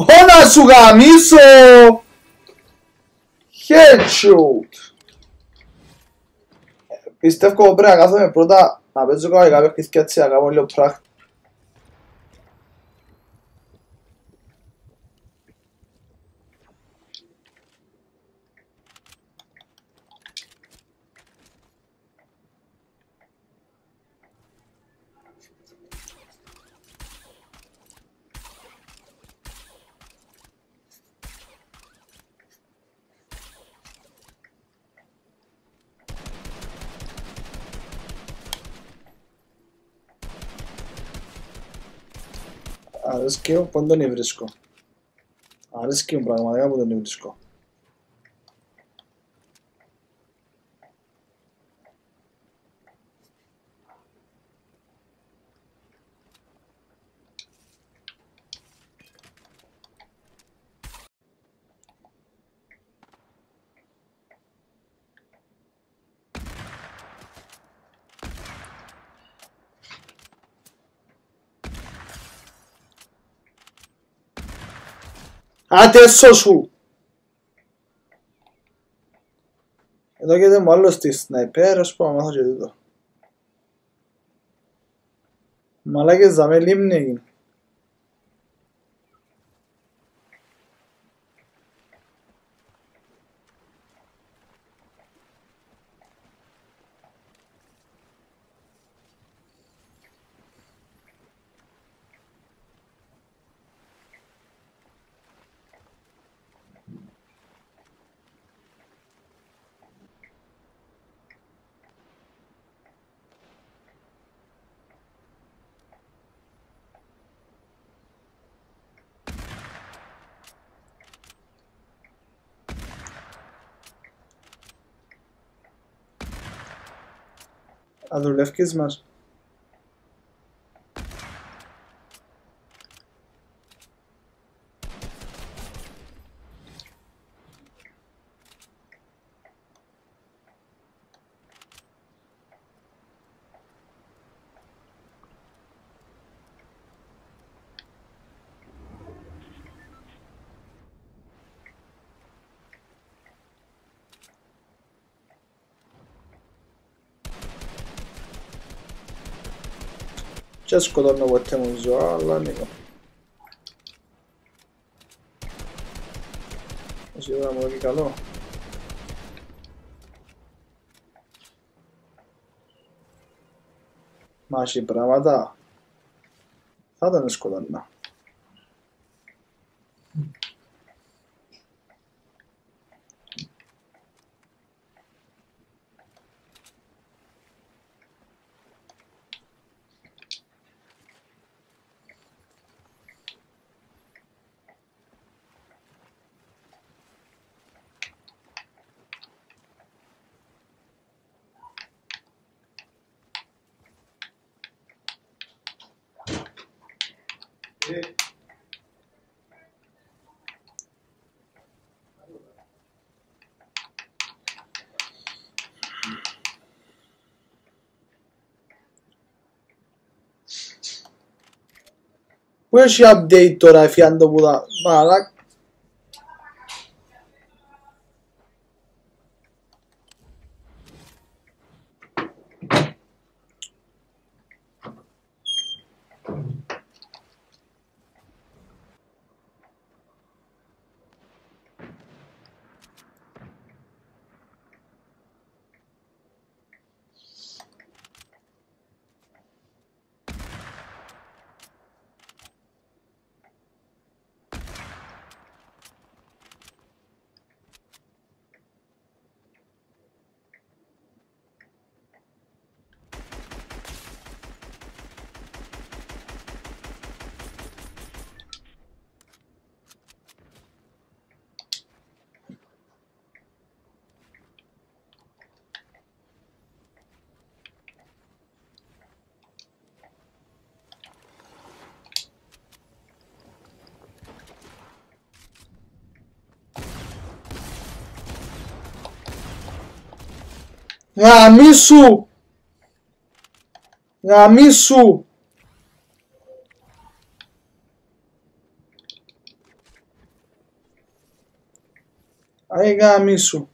Ωνα σου γαμίσω! Headshot! Πιστεύω πρέπει να κάθομαι πρώτα να παίζω κανονικά παιχνίδια έτσι να κάνω λίγο arrisquei o ponto do nível de risco. Arrisquei um pragma, vou do nível de risco. έσω σου! Εδώ και δεν μου άλλος τη σναϊπέρ, ας πω, μάθω και τούτο. Μαλάκες δαμε λίμνη έγινε. a do lefkismas Just codorna vueltemos zorlanıgo. Aseguramos que calor. Maşi bravada. Tadınız kullanma. وإيش يا بديت ترى في عند بولا معك Gamisu! Gamisu! Aí, Gamisu.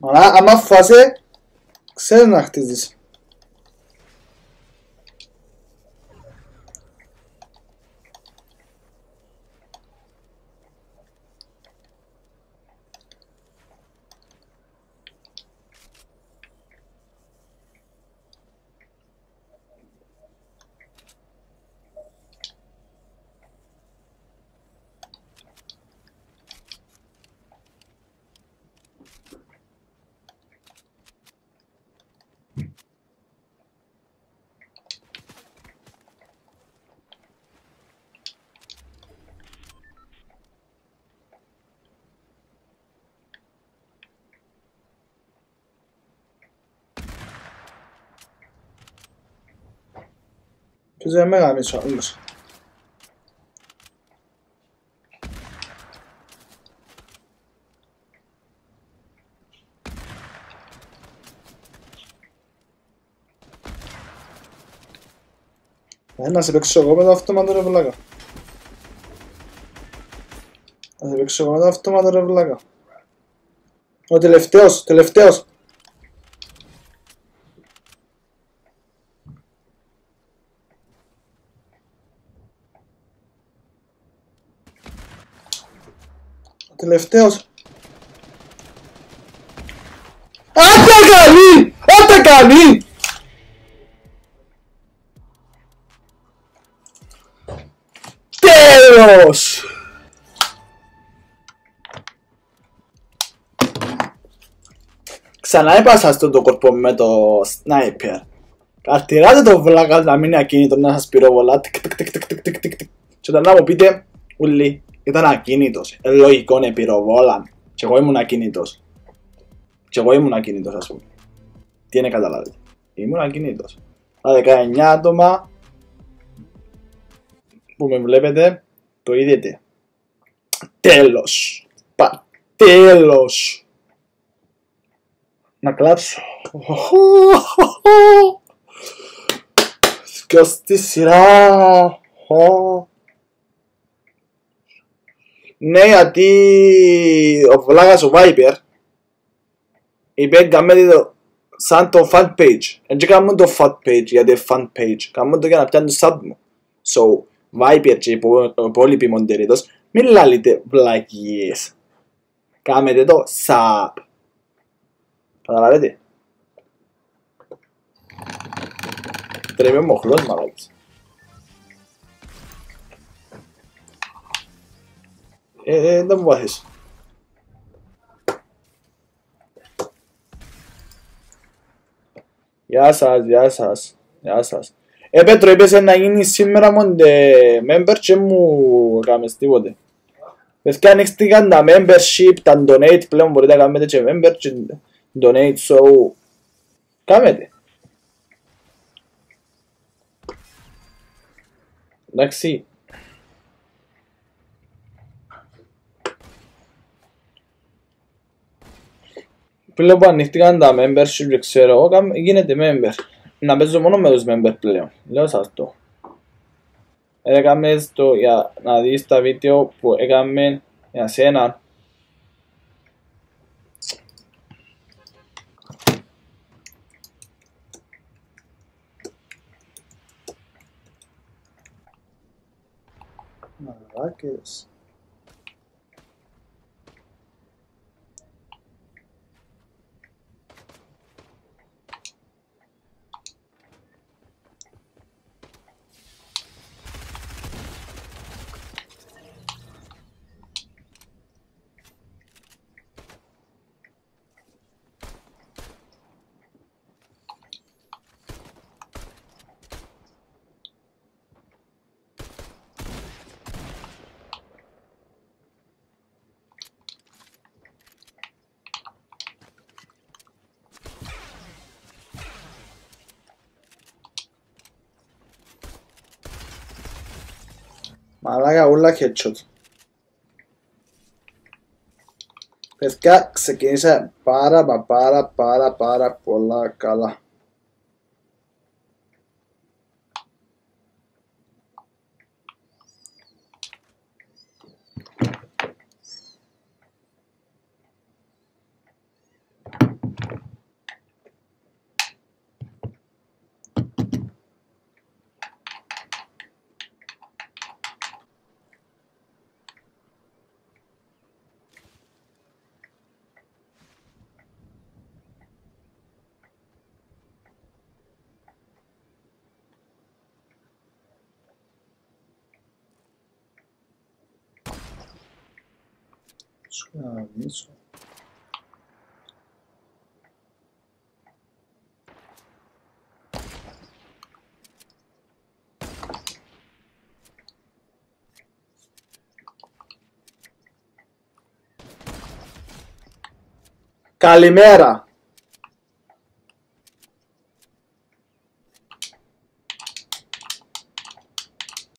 Άμα φάσαι, ξέρεις να χτίζεις. Ποιος δεν με γαμίσει ο άλλος. Ε, να σε παίξω εγώ με το αυτόματο ρε βλάκα. Να σε παίξω εγώ με το αυτόματο ρε βλάκα. Ο τελευταίος, τελευταίος. Τελευταίος. Άντε καλή! Άντε καλή! Τέλος! Ξανά έπασα στον το κορπό με το σνάιπερ. Καρτιράτε το βλάκα να μείνει ακίνητο να σας πυροβολά. Τικ τικ τικ τικ τικ τικ τικ. Και όταν να μου πείτε Ούλοι ήταν ακίνητος. Ε, λογικό είναι πυροβόλαν. Και εγώ ήμουν ακίνητος. Και εγώ ήμουν ακίνητος ας πούμε. Τι είναι καταλάβετε. Ήμουν ακίνητος. Τα 19 άτομα που με βλέπετε το είδετε. Τέλος. Πα, τέλος. Να κλάψω. Και στη σειρά. Ναι, γιατί ο Βλάγας ο Viper είπε κάνουμε το σαν το fan page. Δεν κάνουμε το fan page γιατί είναι fan page. Κάνουμε το για να πιάνουν sub μου. So, Viper και οι υπόλοιποι μοντέριτος, μην λάλλετε βλακίες. Κάμετε το sub. Καταλαβαίνετε; Τρέμει ο μοχλός μαλάκης. Ε, ε, δεν μου πάθεις. Γεια σας, γεια σας, γεια σας. Ε, Πέτρο, είπες να γίνεις σήμερα μόντε member και μου έκαμες τίποτε. Πες και ανοίχτηκαν τα membership, τα donate πλέον μπορείτε να κάνετε και member και donate, so κάμετε. Εντάξει. Πλέον που ανοίχτηκαν τα membership, ξέρω εγώ, γίνεται member. Να παίζω μόνο με τους member πλέον. Λέω σας το. Έκαμε στο για να δεις τα βίντεο που έκαμε για σένα. Μαλάκες. Μαλάκα ούλα headshot. Παιδιά ξεκίνησε πάρα μα πάρα πάρα πάρα πολλά καλά. Σου να δείξω. Καλημέρα.